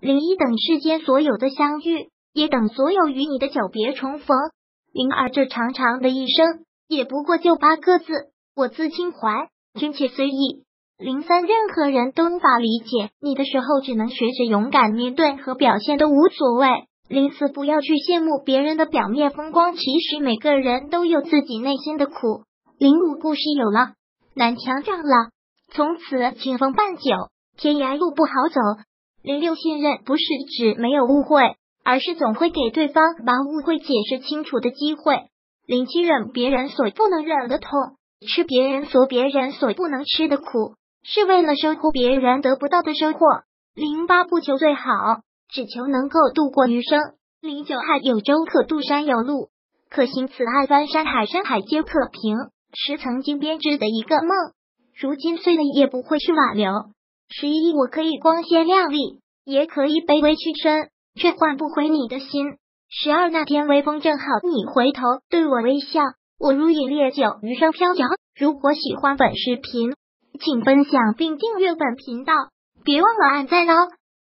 零一等世间所有的相遇，也等所有与你的久别重逢。零二这长长的一生，也不过就八个字：我自轻怀，君且随意。零三任何人都无法理解你的时候，只能学着勇敢面对和表现都无所谓。零四不要去羡慕别人的表面风光，其实每个人都有自己内心的苦。零五故事有了，南墙撞了，从此清风伴酒，天涯路不好走。零六信任不是指没有误会，而是总会给对方把误会解释清楚的机会。零七忍别人所不能忍的痛，吃别人所别人所不能吃的苦。是为了收获别人得不到的收获。零八不求最好，只求能够度过余生。零九海有舟可渡，山有路可行，此爱翻山海，山海皆可平。是曾经编织的一个梦，如今碎了也不会去挽留。十一我可以光鲜亮丽，也可以卑微屈身，却换不回你的心。十二那天微风正好，你回头对我微笑，我如饮烈酒，余生飘摇。如果喜欢本视频。请分享并订阅本频道，别忘了按赞哦！